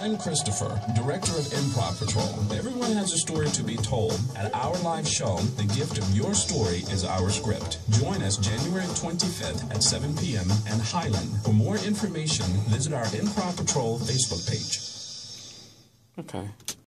I'm Christopher, director of Improv Patrol. Everyone has a story to be told. At our live show, the gift of your story is our script. Join us January 25th at 7 p.m. in Highland. For more information, visit our Improv Patrol Facebook page. Okay.